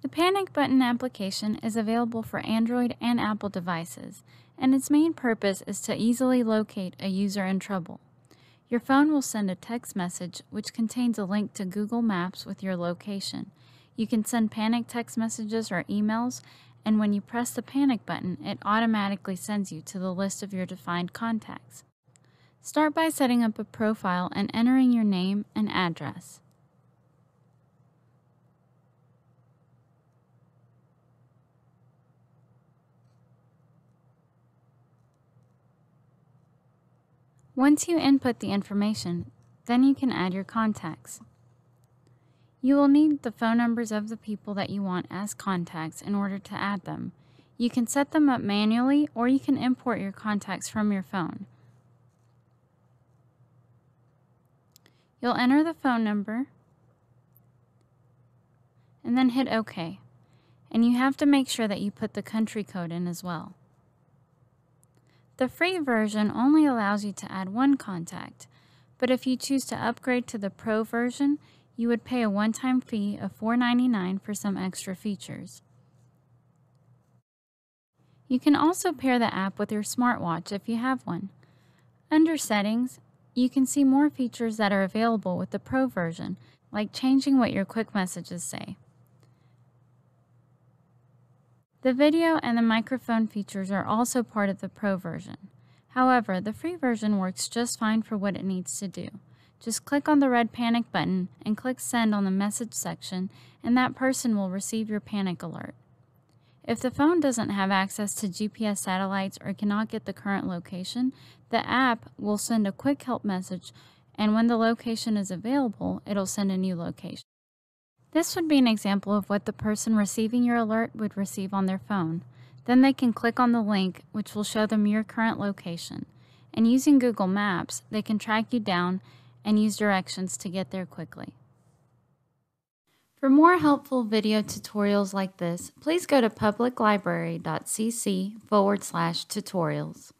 The Panic Button application is available for Android and Apple devices, and its main purpose is to easily locate a user in trouble. Your phone will send a text message which contains a link to Google Maps with your location. You can send panic text messages or emails, and when you press the panic button, it automatically sends you to the list of your defined contacts. Start by setting up a profile and entering your name and address. Once you input the information, then you can add your contacts. You will need the phone numbers of the people that you want as contacts in order to add them. You can set them up manually or you can import your contacts from your phone. You'll enter the phone number and then hit OK. And you have to make sure that you put the country code in as well. The free version only allows you to add one contact, but if you choose to upgrade to the Pro version, you would pay a one-time fee of $4.99 for some extra features. You can also pair the app with your smartwatch if you have one. Under Settings, you can see more features that are available with the Pro version, like changing what your quick messages say. The video and the microphone features are also part of the Pro version. However, the free version works just fine for what it needs to do. Just click on the red panic button and click send on the message section and that person will receive your panic alert. If the phone doesn't have access to GPS satellites or cannot get the current location, the app will send a quick help message and when the location is available, it'll send a new location. This would be an example of what the person receiving your alert would receive on their phone. Then they can click on the link, which will show them your current location. And using Google Maps, they can track you down and use directions to get there quickly. For more helpful video tutorials like this, please go to publiclibrary.cc forward slash tutorials.